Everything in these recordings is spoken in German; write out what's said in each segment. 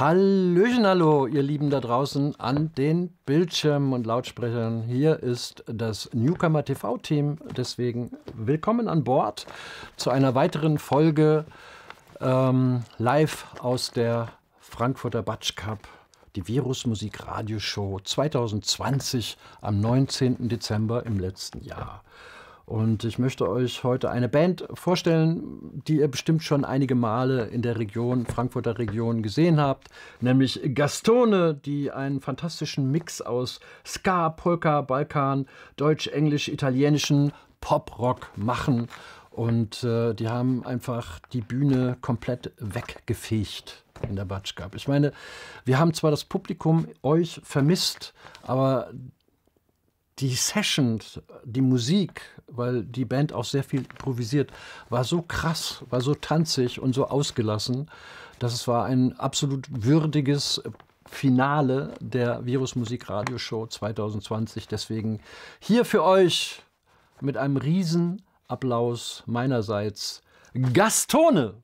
Hallöchen, hallo, ihr Lieben da draußen an den Bildschirmen und Lautsprechern. Hier ist das Newcomer TV-Team. Deswegen willkommen an Bord zu einer weiteren Folge ähm, live aus der Frankfurter Batsch Cup, die Virusmusik Radioshow 2020 am 19. Dezember im letzten Jahr. Und ich möchte euch heute eine Band vorstellen, die ihr bestimmt schon einige Male in der Region, Frankfurter Region gesehen habt, nämlich Gastone, die einen fantastischen Mix aus Ska, Polka, Balkan, Deutsch, Englisch, italienischen Pop-Rock machen. Und äh, die haben einfach die Bühne komplett weggefegt in der Batsch. Ich meine, wir haben zwar das Publikum euch vermisst, aber die Session, die Musik, weil die Band auch sehr viel improvisiert, war so krass, war so tanzig und so ausgelassen, dass es war ein absolut würdiges Finale der Virusmusik Radioshow 2020. Deswegen hier für euch mit einem Riesenapplaus meinerseits Gastone.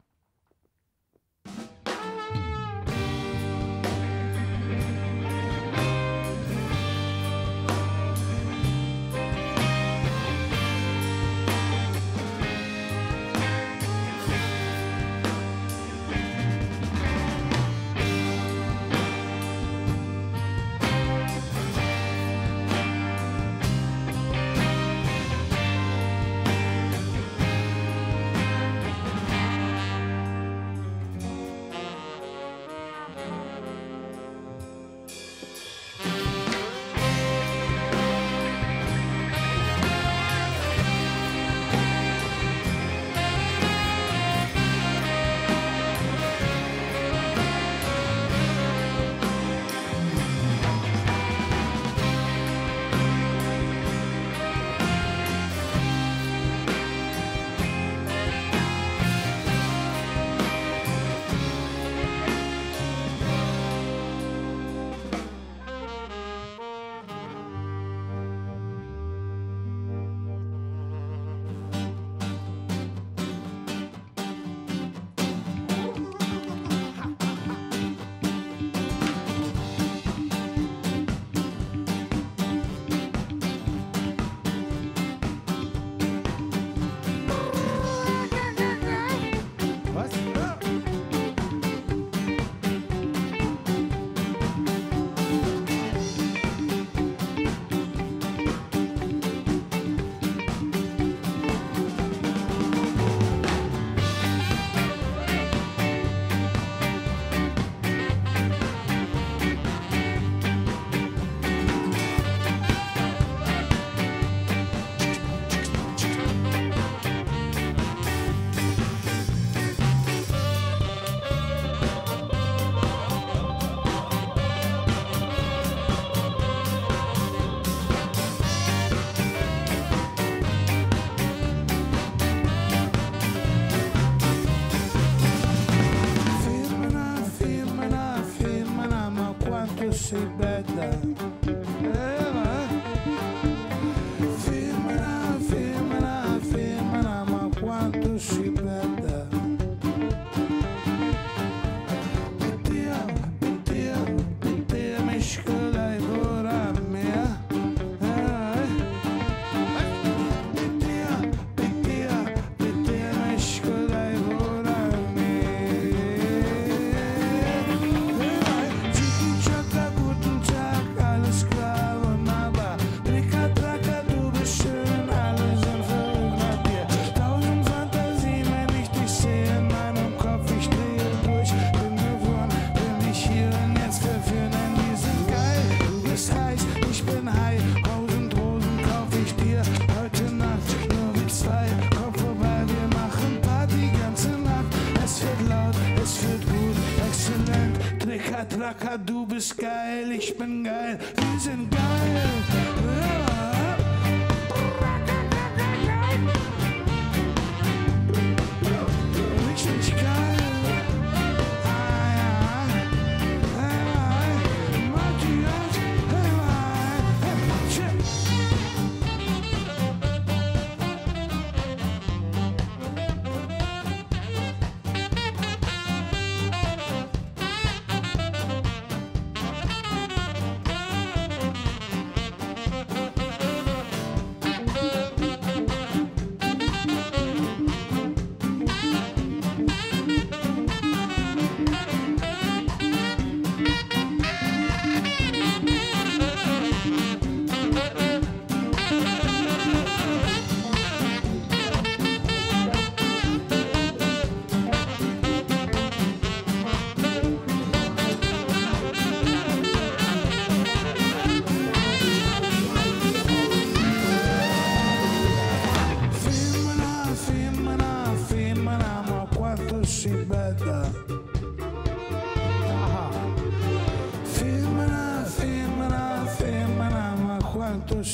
midnight.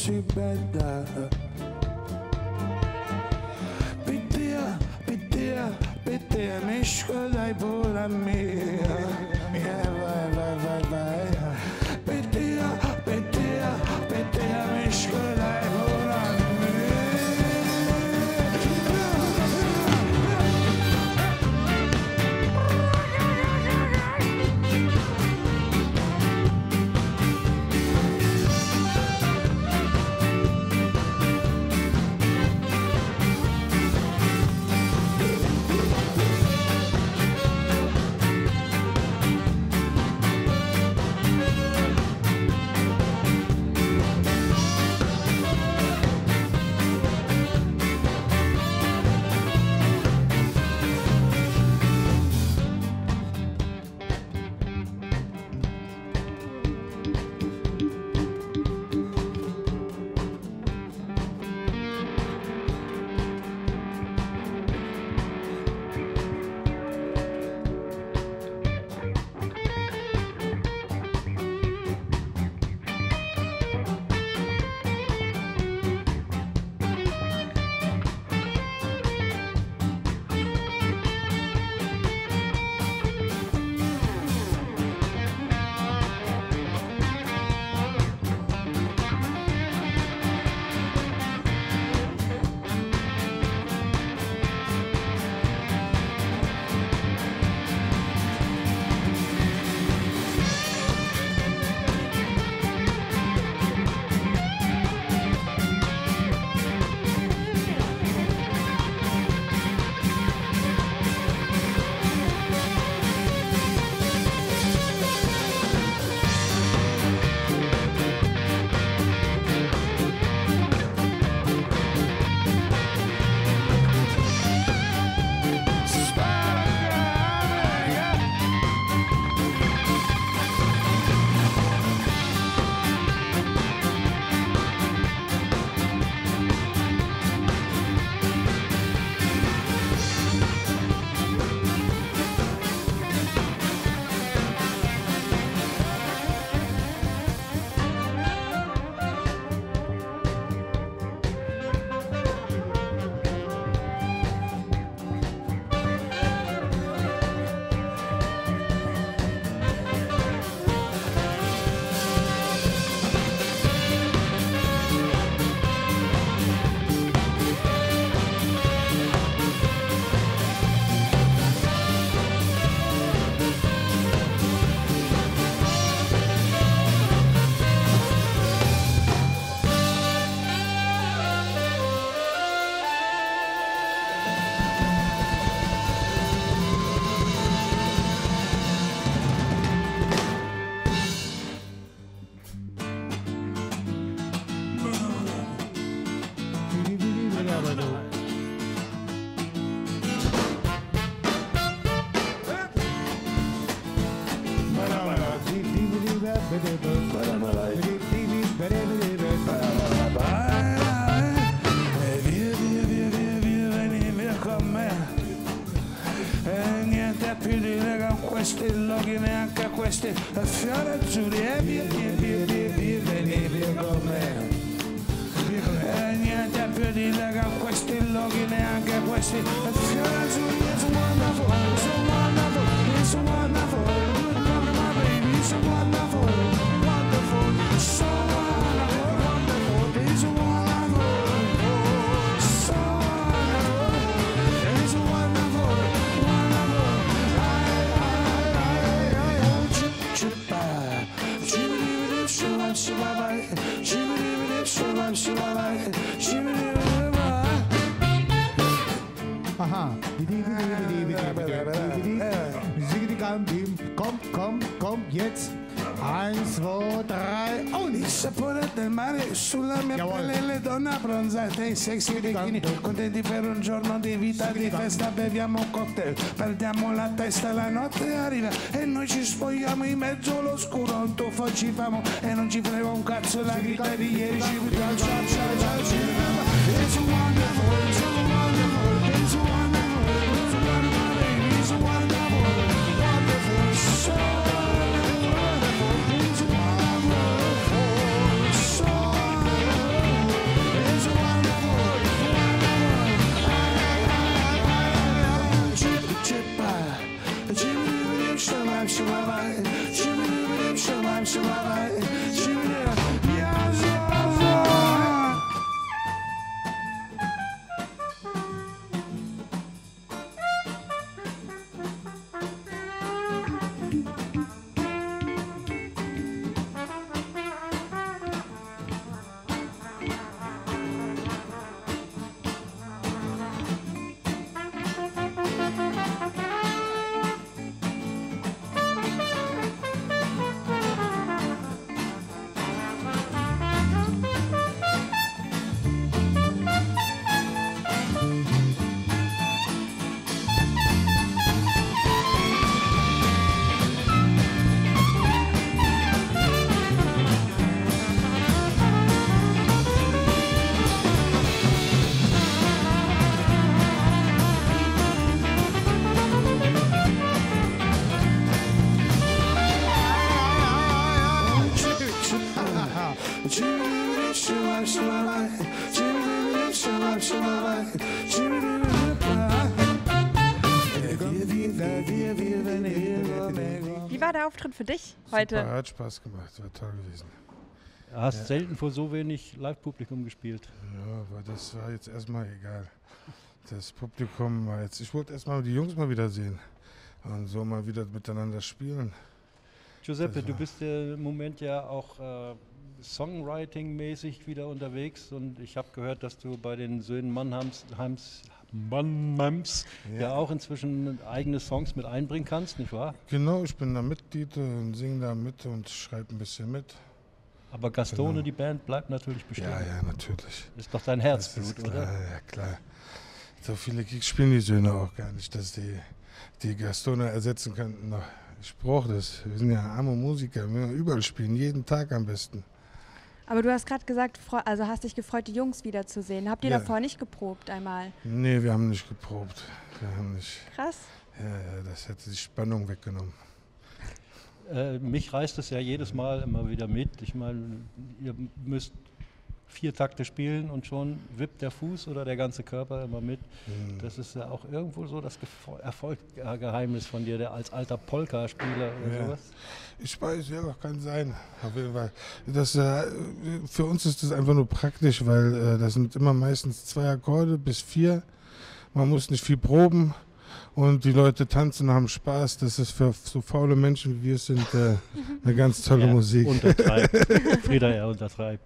così bella. Pitea, pitea, pitea, mi scolai pure a mia. to the Aha. Komm, komm, komm, jetzt. Eins, zwei, drei und Il sapore del mare sulla mia Jawohl. pelle le donne abbronzate e sexy bikini contenti per un giorno di vita di festa beviamo un cocktail perdiamo la testa la notte arriva e noi ci spogliamo in mezzo all'oscuro un tuffo ci famo e non ci frega un cazzo la vita di ieri ci. It's it's wonderful, Auftritt für dich heute? Super, hat Spaß gemacht, war toll gewesen. Du hast selten vor so wenig Live-Publikum gespielt. Ja, aber das war jetzt erstmal egal. Das Publikum war jetzt. Ich wollte erstmal die Jungs mal wieder sehen und so mal wieder miteinander spielen. Giuseppe, Das du bist ja im Moment ja auch äh, Songwriting-mäßig wieder unterwegs und ich habe gehört, dass du bei den Söhnen Mannheims, Heims, Mannheims ja. auch inzwischen eigene Songs mit einbringen kannst, nicht wahr? Genau, ich bin da Mitglied und singe da mit und schreibe ein bisschen mit. Aber Gastone, Genau. die Band, bleibt natürlich bestehen. Ja, ja, natürlich. Ist doch dein Herzblut, klar, oder? Ja, klar. So viele Gigs spielen die Söhne auch gar nicht, dass die die Gastone ersetzen könnten. Ich brauche das. Wir sind ja arme Musiker. Wir müssen überall spielen, jeden Tag am besten. Aber du hast gerade gesagt, also hast dich gefreut, die Jungs wiederzusehen. Habt ihr Ja. davor nicht geprobt einmal? Nee, wir haben nicht geprobt. Wir haben nicht. Krass. Ja, ja, das hätte die Spannung weggenommen. Äh, mich reißt es ja jedes Mal immer wieder mit. Ich meine, ihr müsst vier Takte spielen und schon wippt der Fuß oder der ganze Körper immer mit. Hm. Das ist ja auch irgendwo so das Erfolgsgeheimnis von dir, der als alter Polka-Spieler oder Ja. sowas. Ich weiß, ja, kann sein. Auf jeden Fall. Das, äh, für uns ist das einfach nur praktisch, weil äh, das sind immer meistens zwei Akkorde bis vier. Man muss nicht viel proben und die Leute tanzen, haben Spaß. Das ist für so faule Menschen wie wir sind äh, eine ganz tolle Er Musik. Untertreibt. Frieda, er untertreibt.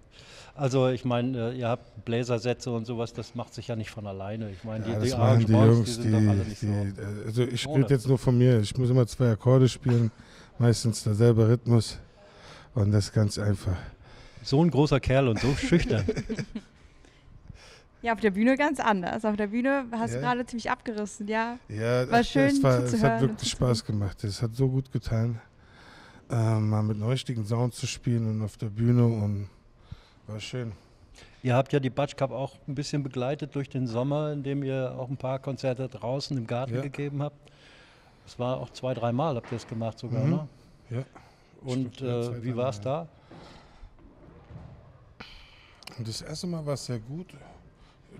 Also ich meine, äh, ihr habt Bläsersätze und sowas, das macht sich ja nicht von alleine. Ich meine, Ja, die, das die die Jungs, die sind doch alle nicht die, so. äh, also ich rede jetzt nur von mir. Ich muss immer zwei Akkorde spielen, meistens derselbe Rhythmus und das ist ganz einfach. So ein großer Kerl und so schüchtern. Ja, auf der Bühne ganz anders. Auf der Bühne hast du Ja. gerade ziemlich abgerissen, ja. Ja, War ach, schön es, war, es hat wirklich. Spaß gemacht. Es hat so gut getan, ähm, mal mit einem richtigen Sound zu spielen und auf der Bühne und war schön. Ihr habt ja die Batsch Cup auch ein bisschen begleitet durch den Sommer, indem ihr auch ein paar Konzerte draußen im Garten Ja. gegeben habt. Das war auch zwei, dreimal habt ihr das gemacht sogar, Mhm. ne? Ja. Und ja, zwei, äh, wie war es da? Und das erste Mal war es sehr gut.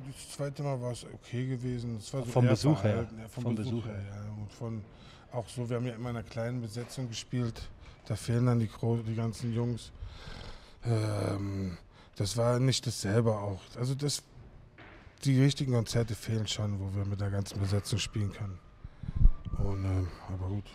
Das zweite Mal war es okay gewesen. Es war so Vom Besuch her. Ja, vom, Vom Besuch, Besuch her. Ja. Und von, auch so, wir haben ja immer in einer kleinen Besetzung gespielt. Da fehlen dann die, die ganzen Jungs. Ähm, das war nicht dasselbe auch. Also das, die richtigen Konzerte fehlen schon, wo wir mit der ganzen Besetzung spielen können. Und, ähm, aber gut.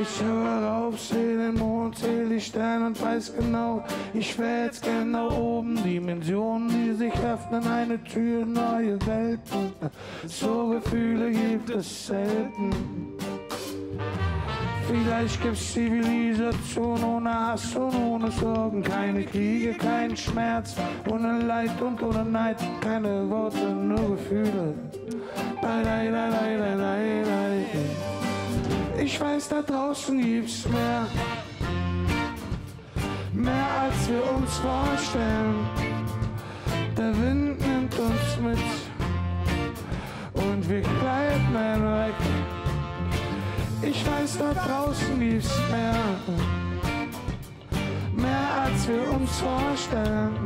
Ich höre auf, seh den Mond, zähl die Sterne und weiß genau, ich wär jetzt gern da oben. Dimensionen, die sich öffnen, eine Tür, neue Welten. So Gefühle gibt es selten. Vielleicht gibt's Zivilisation ohne Hass und ohne Sorgen, keine Kriege, kein Schmerz, ohne Leid und ohne Neid, keine Worte, nur Gefühle. Lei, lei, lei, lei, lei, lei, lei. Ich weiß, da draußen gibt's mehr. Mehr als wir uns vorstellen. Der Wind nimmt uns mit und wir gleiten weg. Ich weiß, da draußen gibt's mehr. Mehr als wir uns vorstellen.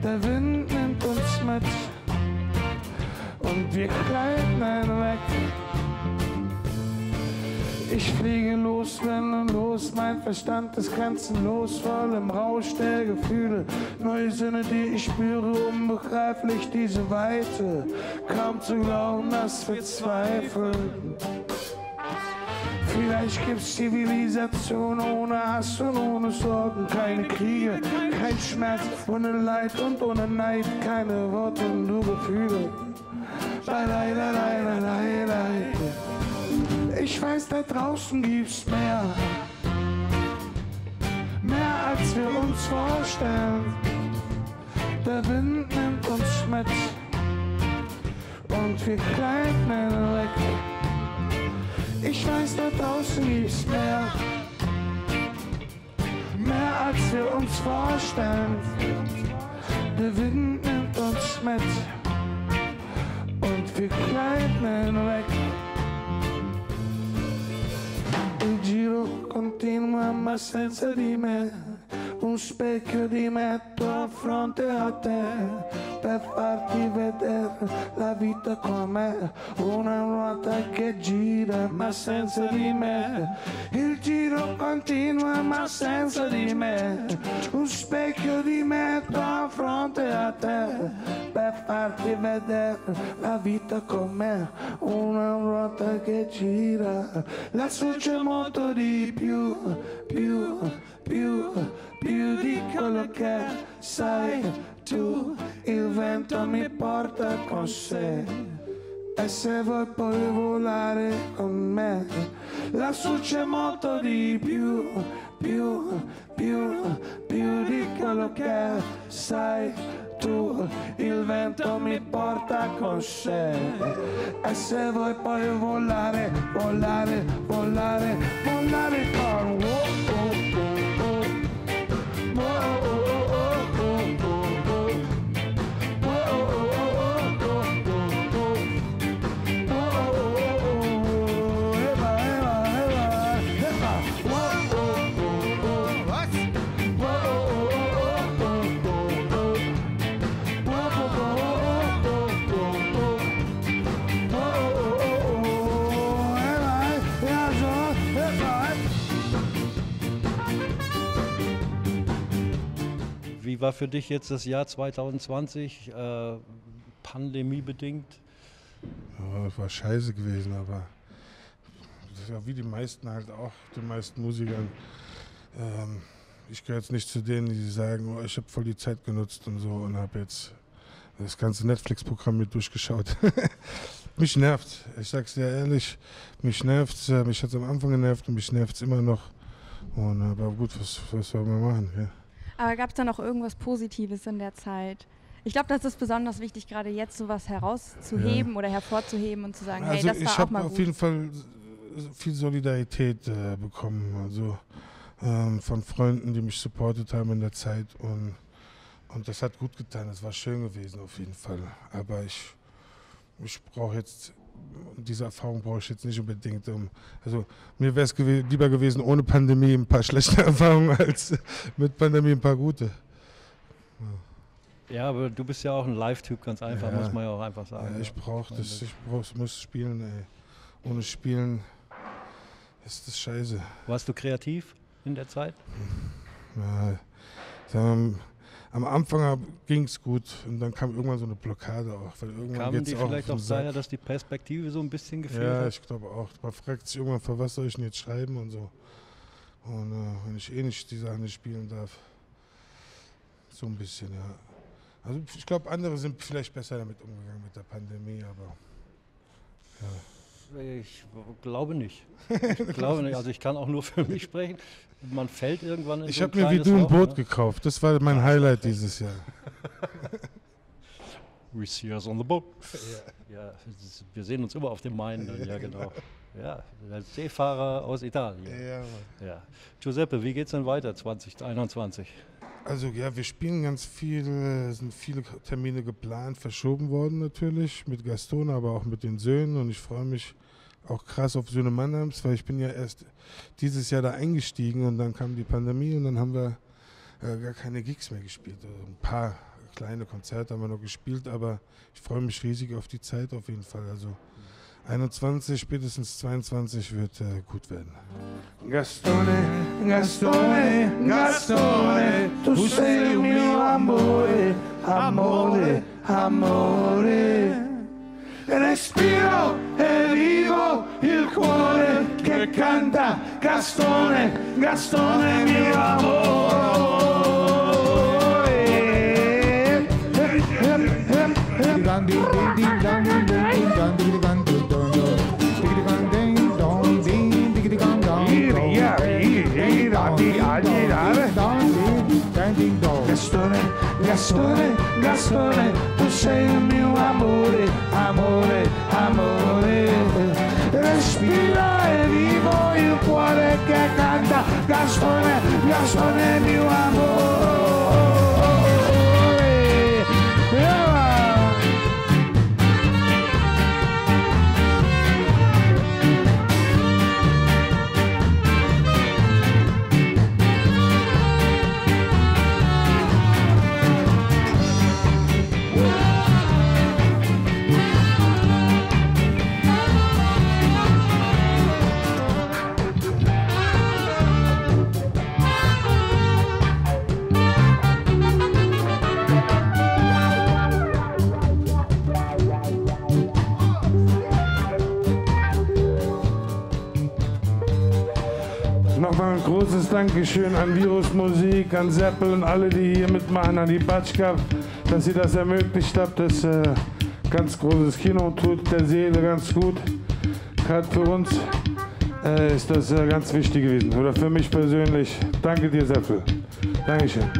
Der Wind nimmt uns mit und wir gleiten weg. Ich fliege los, renne los, mein Verstand ist grenzenlos, voll im Rausch der Gefühle. Neue Sinne, die ich spüre, unbegreiflich diese Weite. Kaum zu glauben, dass wir zweifeln. Vielleicht gibt's Zivilisation ohne Hass und ohne Sorgen, keine Kriege, kein Schmerz, ohne Leid und ohne Neid, keine Worte, nur Gefühle. Lei, lei, lei, lei, lei, lei. Ich weiß, da draußen gibt's mehr. Mehr als wir uns vorstellen. Der Wind nimmt uns mit und wir gleiten weg. Ich weiß, da draußen gibt's mehr. Mehr als wir uns vorstellen. Der Wind nimmt uns mit und wir gleiten weg. Continua ma senza di me, un specchio di metto a fronte a te per farti vedere la vita com'è, una ruota che gira ma senza di me. Il giro continua ma senza di me, un specchio di metto a fronte a te per farti vedere la vita com'è, una ruota che gira. Lassù c'è molto di più, più, più, più di quello che sai tu. Il vento mi porta con sé. E se vuoi puoi volare con me, lassù c'è molto di più, più, più, più di quello che sai tu. Il vento mi porta con sé. E se vuoi puoi volare, volare, volare, volare con oh, war für dich jetzt das Jahr 2020, äh, pandemiebedingt? Ja, das war scheiße gewesen, aber das ist ja wie die meisten halt auch, die meisten Musikern. Ähm, ich gehöre jetzt nicht zu denen, die sagen, oh, ich habe voll die Zeit genutzt und so und habe jetzt das ganze Netflix-Programm mit durchgeschaut. mich nervt, ich sag's dir ehrlich, mich nervt mich hat es am Anfang genervt und mich nervt es immer noch. Und aber gut, was, was soll man machen? Ja. Aber gab es da noch irgendwas Positives in der Zeit? Ich glaube, das ist besonders wichtig, gerade jetzt sowas herauszuheben oder hervorzuheben und zu sagen, hey, Also das ich war auch habe mal auf gut. jeden Fall viel Solidarität äh, bekommen, also ähm, von Freunden, die mich supportet haben in der Zeit und, und das hat gut getan. Das war schön gewesen auf jeden Fall. Aber ich, ich brauche jetzt diese Erfahrung brauche ich jetzt nicht unbedingt. Um, also mir wäre es gew lieber gewesen ohne Pandemie ein paar schlechte Erfahrungen als mit Pandemie ein paar gute. Ja, aber du bist ja auch ein Live-Typ, ganz einfach, Ja. muss man ja auch einfach sagen. Ja, ich ja. brauche das, ich brauch, muss spielen. Ey. Ohne Spielen ist das scheiße. Warst du kreativ in der Zeit? Ja, wir, am Anfang ging es gut und dann kam irgendwann so eine Blockade auch. Weil irgendwann Kamen die auch vielleicht auch daher, dass die Perspektive so ein bisschen gefehlt Ja, hat? ich glaube auch. Man fragt sich irgendwann, für was soll ich denn jetzt schreiben und so. Und äh, wenn ich eh nicht die Sachen nicht spielen darf. So ein bisschen, ja. Also ich glaube, andere sind vielleicht besser damit umgegangen mit der Pandemie, aber Ich glaube nicht. Ich glaube nicht. Also ich kann auch nur für mich sprechen. Man fällt irgendwann in ich so habe mir wie du ein Loch, Boot ne? gekauft. Das war mein Highlight dieses Jahr. we see us on the boat. Ja, ist- wir sehen uns immer auf dem Main, ja genau. Ja, als Seefahrer aus Italien. Ja. Ja. Giuseppe, wie geht's denn weiter 2021? Also ja, wir spielen ganz viel, es sind viele Termine geplant, verschoben worden natürlich, mit Gaston, aber auch mit den Söhnen und ich freue mich auch krass auf Söhne Mannheims, weil ich bin ja erst dieses Jahr da eingestiegen und dann kam die Pandemie und dann haben wir äh, gar keine Gigs mehr gespielt. Also ein paar kleine Konzerte haben wir noch gespielt, aber ich freue mich riesig auf die Zeit auf jeden Fall. Also 21, spätestens 22 wird äh, gut werden. Gastone, Gastone, Gastone, tu sei il mio amore, amore, amore. Respiro e il cuore che canta Gastone, Gastone mio amore. Gastone, Gastone, Gastone, tu sei il mio amore, amore, amore. Canta, Gastone, Gastone mio großes Dankeschön an Virus Musik, an Seppel und alle, die hier mitmachen, an die Batschka, dass ihr das ermöglicht habt. Das ist äh, ganz großes Kino, tut der Seele ganz gut. Gerade für uns äh, ist das äh, ganz wichtig gewesen. Oder für mich persönlich. Danke dir, Seppel. Dankeschön.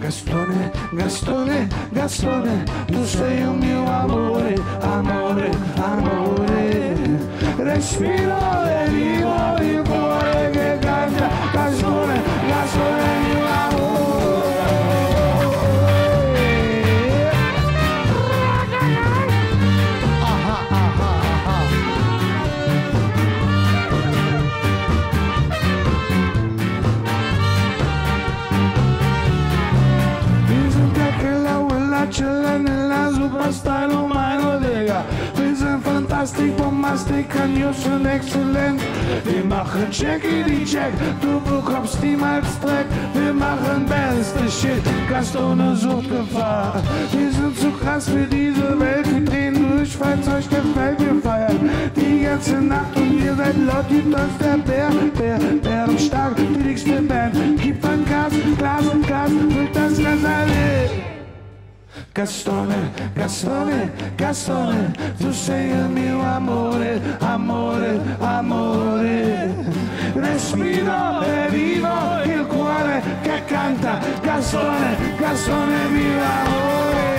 Gastone, Gastone, Gastone, tu sei il mio amore, amore, amore. Respiro e vivo il Die Jack, du bekommst niemals Dreck. Wir machen beste Shit, Gast ohne Suchtgefahr. Wir sind zu krass für diese Welt, wir drehen durch, falls euch gefällt, wir feiern die ganze Nacht und ihr seid laut, gibt uns der Bär, Bär, Bärenstark, die dickste Band. Gibt ein Gas, Glas und Gas, wird das Gas alle. Gastone, Gastone, Gastone, tu sei il mio amore, amore. Canta, Gastone, Gastone mio amore.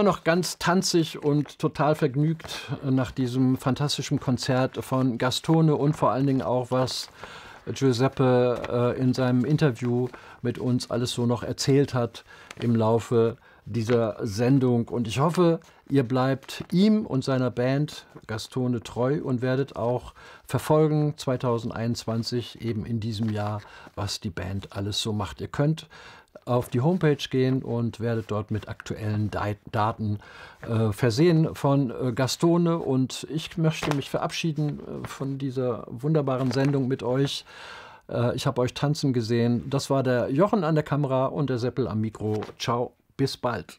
Immer noch ganz tanzig und total vergnügt nach diesem fantastischen Konzert von Gastone und vor allen Dingen auch, was Giuseppe äh, in seinem Interview mit uns alles so noch erzählt hat im Laufe dieser Sendung. Und ich hoffe, ihr bleibt ihm und seiner Band Gastone treu und werdet auch verfolgen 2021 eben in diesem Jahr, was die Band alles so macht. Ihr könnt auf die Homepage gehen und werdet dort mit aktuellen Daten äh, versehen von äh, Gastone. Und ich möchte mich verabschieden äh, von dieser wunderbaren Sendung mit euch. Äh, ich habe euch tanzen gesehen. Das war der Jochen an der Kamera und der Seppel am Mikro. Ciao, bis bald.